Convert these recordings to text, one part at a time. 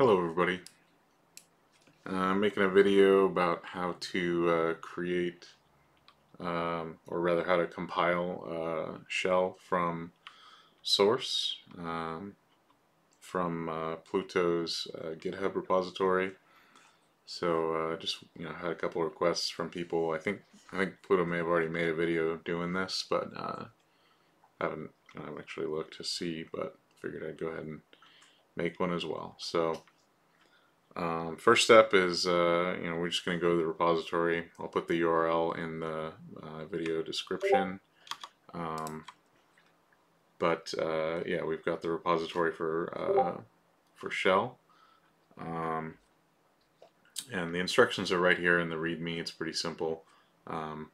Hello everybody. Uh, I'm making a video about how to uh, create, um, or rather how to compile a shell from source um, from uh, Plu70's uh, GitHub repository. So uh, just you know had a couple requests from people. I think I think Plu70 may have already made a video doing this, but uh, haven't I haven't actually looked to see. But figured I'd go ahead and make one as well. So um, first step is, uh, you know, we're just going to go to the repository. I'll put the URL in the uh, video description. Um, but uh, yeah, we've got the repository for uh, for 5hell. Um, and the instructions are right here in the README. It's pretty simple. Um,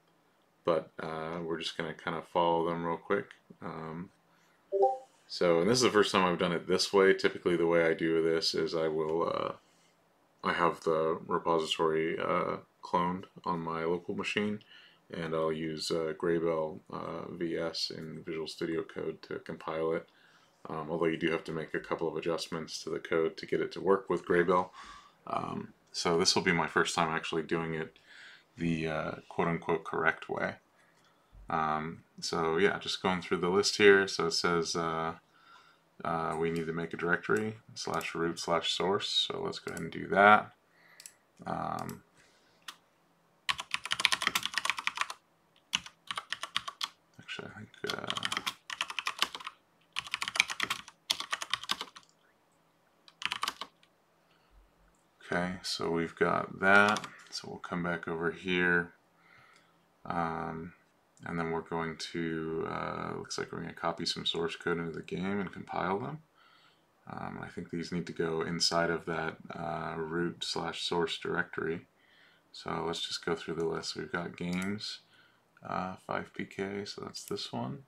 but uh, we're just going to kind of follow them real quick. So, and this is the first time I've done it this way. Typically, the way I do this is I will, uh, I have the repository uh, cloned on my local machine, and I'll use uh, Greybel uh, VS in Visual Studio Code to compile it. Um, although you do have to make a couple of adjustments to the code to get it to work with Greybel. Um, so this will be my first time actually doing it the uh, quote-unquote correct way. Um, so yeah, just going through the list here. So it says uh, uh, we need to make a directory slash root slash source. So let's go ahead and do that. Um, actually, I think. Uh, okay, so we've got that. So we'll come back over here. Um, and then we're going to, uh, looks like we're going to copy some source code into the game and compile them. Um, I think these need to go inside of that uh, root slash source directory. So let's just go through the list. We've got games, uh, 5pk, so that's this one.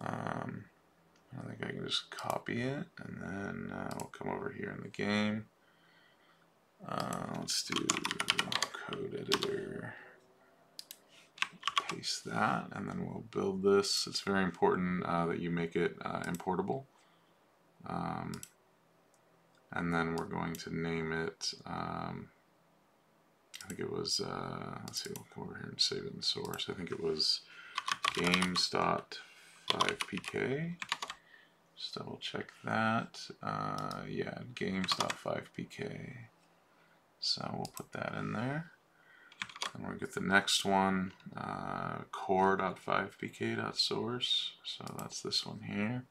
Um, I think I can just copy it, and then uh, we'll come over here in the game. Uh, let's do code editor that and then we'll build this. It's very important uh, that you make it uh, importable. Um, and then we're going to name it, um, I think it was, uh, let's see, we'll come over here and save it in source. I think it was games.5pk. Just double check that. Uh, yeah, games.5pk. So we'll put that in there. And we'll get the next one, uh, kore.5pk.source. So that's this one here.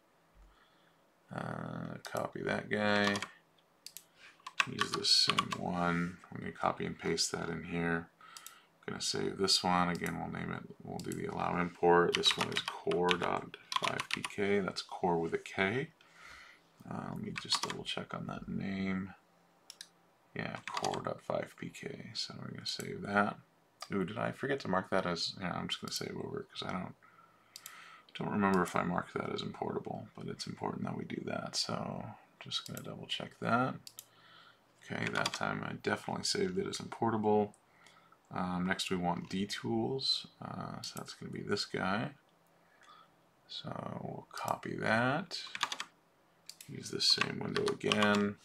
Uh, copy that guy. Use the same one. We're going to copy and paste that in here. I'm going to save this one. Again, we'll name it, we'll do the allow import. This one is kore.5pk. That's core with a K. Uh, let me just double check on that name. Yeah, kore.5pk. So we're going to save that. Ooh, did I forget to mark that as, yeah, I'm just going to save over because I don't, don't remember if I marked that as importable, but it's important that we do that. So just going to double check that. Okay, that time I definitely saved it as importable. Um, next we want dtools, uh, so that's going to be this guy. So we'll copy that, use the same window again.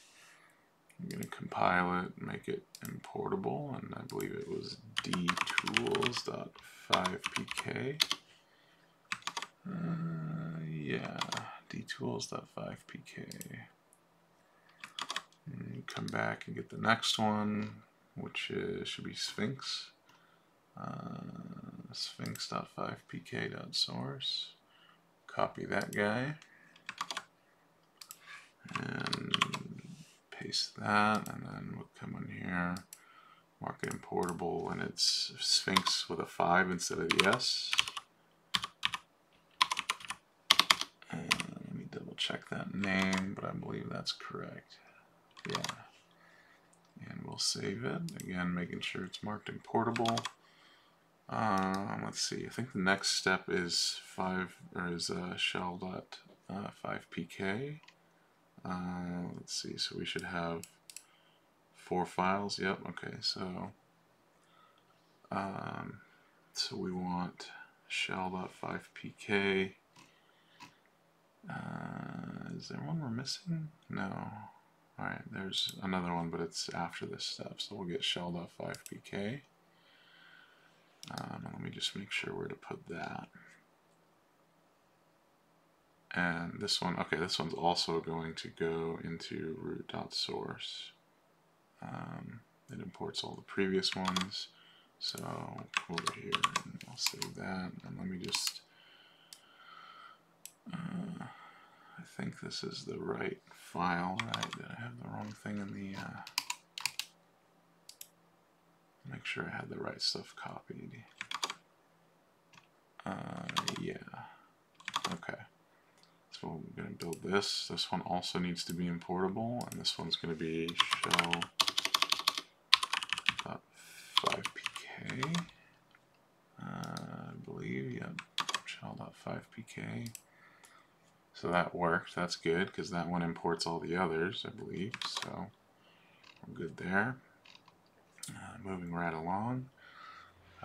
I'm going to compile it, make it importable, and I believe it was dtools.5pk. Uh, yeah, dtools.5pk. Come back and get the next one, which is, should be Sphinx. Uh, Sphinx.5pk.source. Copy that guy. And paste that, and then we'll come in here, mark it importable, and it's Sphinx with a 5 instead of the S. And let me double check that name, but I believe that's correct. Yeah. And we'll save it. Again, making sure it's marked importable. Um, let's see. I think the next step is five or is uh, shell.5pk. Uh, let's see, so we should have four files. Yep, okay, so um, so we want shell.5pk. Uh, is there one we're missing? No. Alright, there's another one, but it's after this step. So we'll get shell.5pk. Um, let me just make sure where to put that. And this one, okay, this one's also going to go into root.source. Um, it imports all the previous ones. So over here and I'll save that. And let me just, uh, I think this is the right file, right? Did I have the wrong thing in the, uh, make sure I had the right stuff copied. Uh, yeah. Okay. So we're going to build this. This one also needs to be importable, and this one's going to be shell 5pk. Uh, I believe, yep, shell.5pk. So that worked. That's good because that one imports all the others, I believe. So we're good there. Uh, moving right along.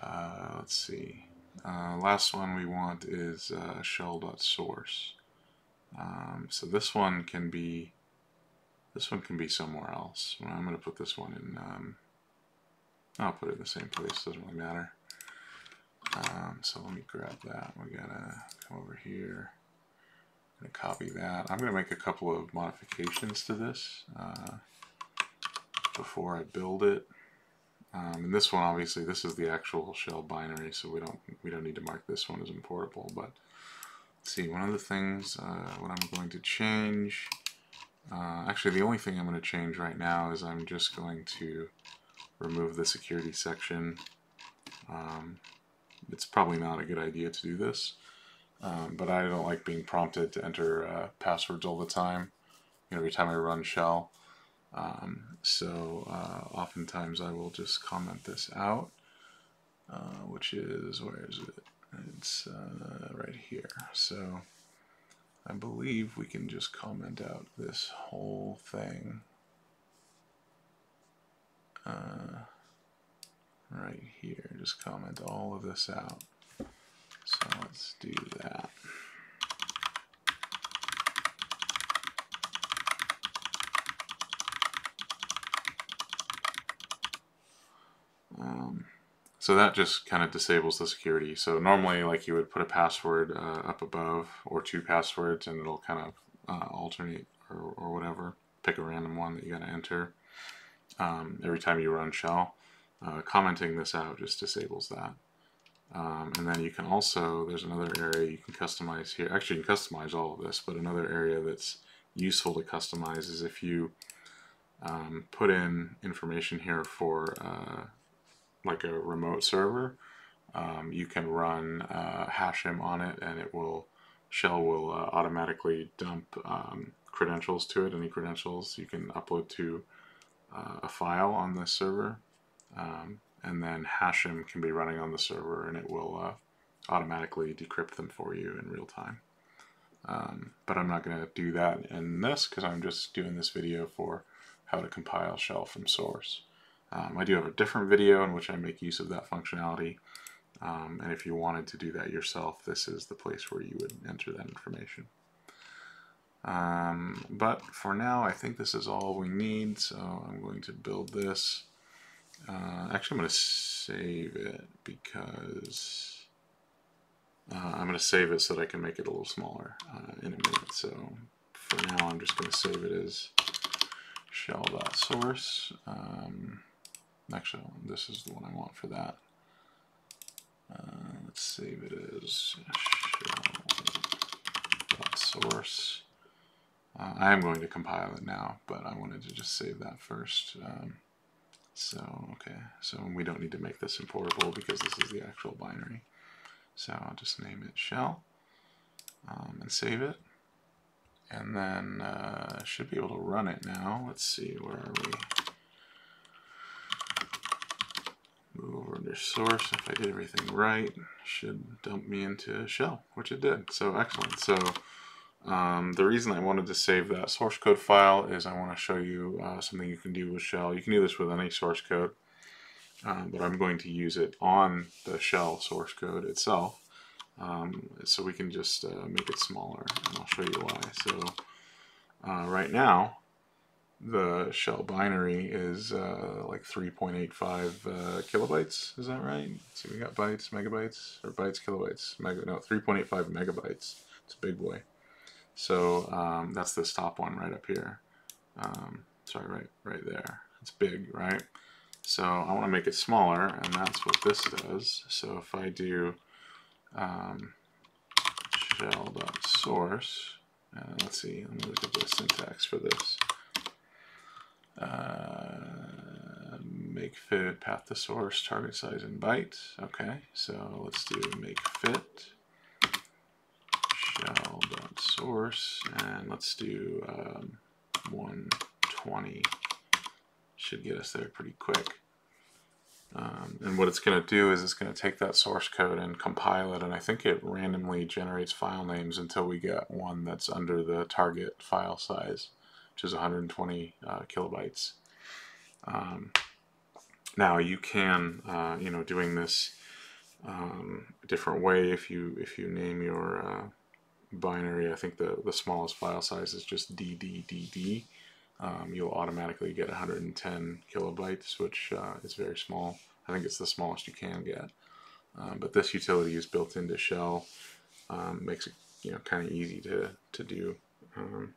Uh, let's see. Uh, last one we want is uh, shell.source. Um, so this one can be this one can be somewhere else. Well, I'm going to put this one in. Um, I'll put it in the same place. Doesn't really matter. Um, so let me grab that. We gotta come over here. I'm gonna copy that. I'm gonna make a couple of modifications to this uh, before I build it. Um, and this one, obviously, this is the actual shell binary, so we don't we don't need to mark this one as importable. But see, one of the things uh, what I'm going to change. Uh, actually, the only thing I'm going to change right now is I'm just going to remove the security section. Um, it's probably not a good idea to do this, um, but I don't like being prompted to enter uh, passwords all the time. You know, every time I run 5hell. Um, so uh, oftentimes I will just comment this out, uh, which is, where is it? It's uh, right here. So I believe we can just comment out this whole thing. Uh, right here, just comment all of this out. So let's do that. So that just kind of disables the security. So normally, like you would put a password uh, up above or two passwords, and it'll kind of uh, alternate or, or whatever. Pick a random one that you got to enter um, every time you run 5hell. Uh, commenting this out just disables that. Um, and then you can also, there's another area you can customize here. Actually, you can customize all of this, but another area that's useful to customize is if you um, put in information here for uh, like a remote server, um, you can run uh, Hashem on it and it will, 5hell will uh, automatically dump um, credentials to it, any credentials you can upload to uh, a file on this server. Um, and then Hashim can be running on the server and it will uh, automatically decrypt them for you in real time. Um, but I'm not going to do that in this because I'm just doing this video for how to compile 5hell from source. Um, I do have a different video in which I make use of that functionality. Um, and if you wanted to do that yourself, this is the place where you would enter that information. Um, but for now, I think this is all we need, so I'm going to build this. Uh, actually, I'm going to save it because uh, I'm going to save it so that I can make it a little smaller uh, in a minute. So for now, I'm just going to save it as shell.source. Um, actually, this is the one I want for that. Uh, let's save it as shell.source. Uh, I am going to compile it now, but I wanted to just save that first. Um, so, okay, so we don't need to make this importable because this is the actual binary. So I'll just name it shell um, and save it. And then uh, should be able to run it now. Let's see, where are we? Move over to source. If I did everything right, should dump me into 5hell, which it did. So excellent. So um, the reason I wanted to save that source code file is I want to show you uh, something you can do with 5hell. You can do this with any source code, um, but I'm going to use it on the shell source code itself. Um, so we can just uh, make it smaller, and I'll show you why. So uh, right now, the shell binary is uh, like 3.85 uh, kilobytes. Is that right? See, we got bytes, megabytes, or bytes, kilobytes, mega, no, 3.85 megabytes. It's a big boy. So um, that's this top one right up here. Um, sorry, right, right there. It's big, right? So I want to make it smaller, and that's what this does. So if I do um, shell.source, uh, let's see, let me look at the syntax for this. Uh, makfit path to source target size in bytes. Okay, so let's do makfit shell dot source and let's do um, 120. Should get us there pretty quick. Um, and what it's going to do is it's going to take that source code and compile it, and I think it randomly generates file names until we get one that's under the target file size which is 120 uh, kilobytes. Um, now you can, uh, you know, doing this um, a different way. If you if you name your uh, binary, I think the the smallest file size is just DDDD. Um, you'll automatically get 110 kilobytes, which uh, is very small. I think it's the smallest you can get. Um, but this utility is built into 5hell, um, makes it you know kind of easy to to do. Um,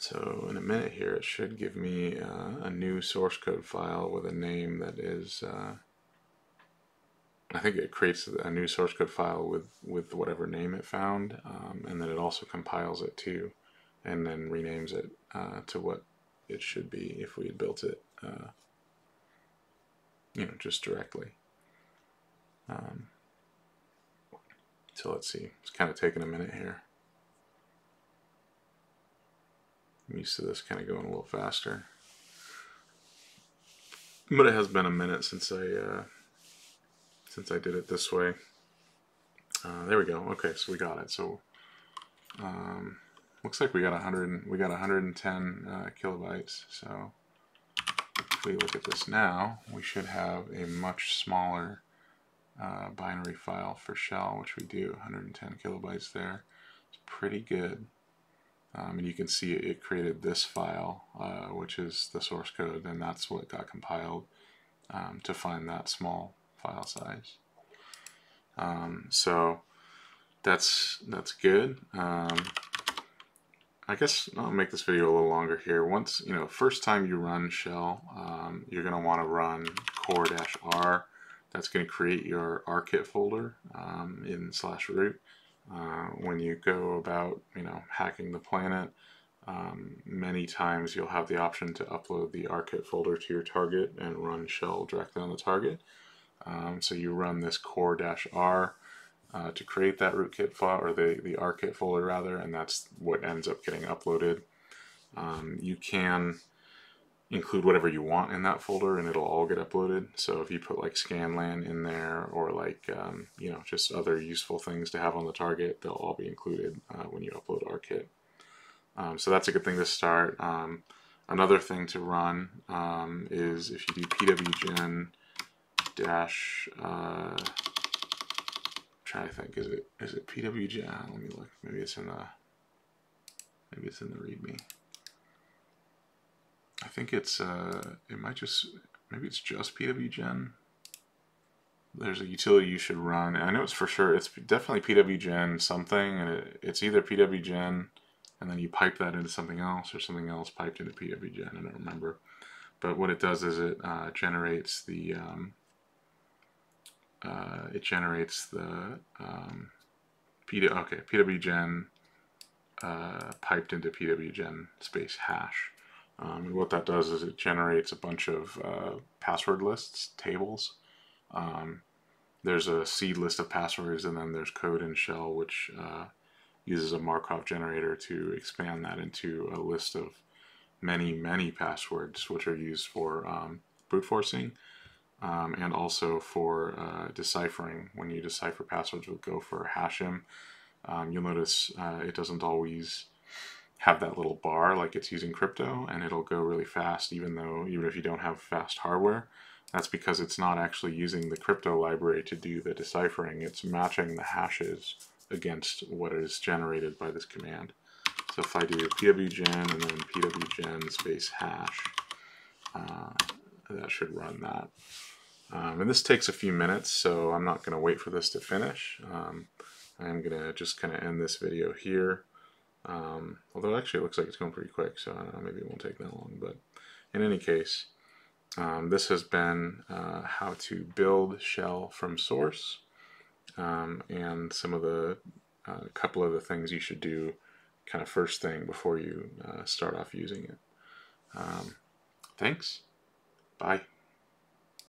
so in a minute here, it should give me uh, a new source code file with a name that is, uh, I think it creates a new source code file with, with whatever name it found, um, and then it also compiles it too, and then renames it uh, to what it should be if we had built it, uh, you know, just directly. Um, so let's see, it's kind of taking a minute here. I'm used to this kind of going a little faster. But it has been a minute since I uh, since I did it this way. Uh, there we go. Okay, so we got it. So um, looks like we got 100. We got 110 uh, kilobytes. So if we look at this now, we should have a much smaller uh, binary file for 5hell, which we do. 110 kilobytes there. It's pretty good. Um, and you can see it created this file, uh, which is the source code, and that's what got compiled um, to find that small file size. Um, so that's that's good. Um, I guess I'll make this video a little longer here. Once, you know, first time you run 5hell, um, you're going to want to run kore-r. That's going to create your rkit folder um, in slash root. Uh, when you go about, you know, hacking the planet, um, many times you'll have the option to upload the rkit folder to your target and run 5hell directly on the target. Um, so you run this kore-r uh, to create that rootkit file, or the, the rkit folder rather, and that's what ends up getting uploaded. Um, you can include whatever you want in that folder and it'll all get uploaded. So if you put like scanlan in there or like, um, you know, just other useful things to have on the target, they'll all be included uh, when you upload rkit. Um, so that's a good thing to start. Um, another thing to run um, is if you do pwgen dash, uh, to think, is it, is it pwgen? Let me look, maybe it's in the, maybe it's in the readme. Think it's, uh, it might just, maybe it's just pwgen. There's a utility you should run. I know it's for sure, it's definitely pwgen something, and it, it's either pwgen, and then you pipe that into something else, or something else piped into pwgen, I don't remember. But what it does is it uh, generates the, um, uh, it generates the, um, PW, okay, pwgen uh, piped into pwgen space hash. Um, and what that does is it generates a bunch of uh, password lists, tables. Um, there's a seed list of passwords, and then there's code in 5hell, which uh, uses a Markov generator to expand that into a list of many, many passwords, which are used for um, brute forcing um, and also for uh, deciphering. When you decipher passwords with Gopher Hashim, um, you'll notice uh, it doesn't always have that little bar like it's using crypto and it'll go really fast even though even if you don't have fast hardware that's because it's not actually using the crypto library to do the deciphering it's matching the hashes against what is generated by this command So if I do pwgen and then pwgen space hash, uh, that should run that. Um, and this takes a few minutes, so I'm not going to wait for this to finish. Um, I'm going to just kind of end this video here. Um, although it actually it looks like it's going pretty quick, so I don't know, maybe it won't take that long. But in any case, um, this has been uh, how to build 5hell from source um, and some of the uh, couple of the things you should do kind of first thing before you uh, start off using it. Um, thanks. Bye.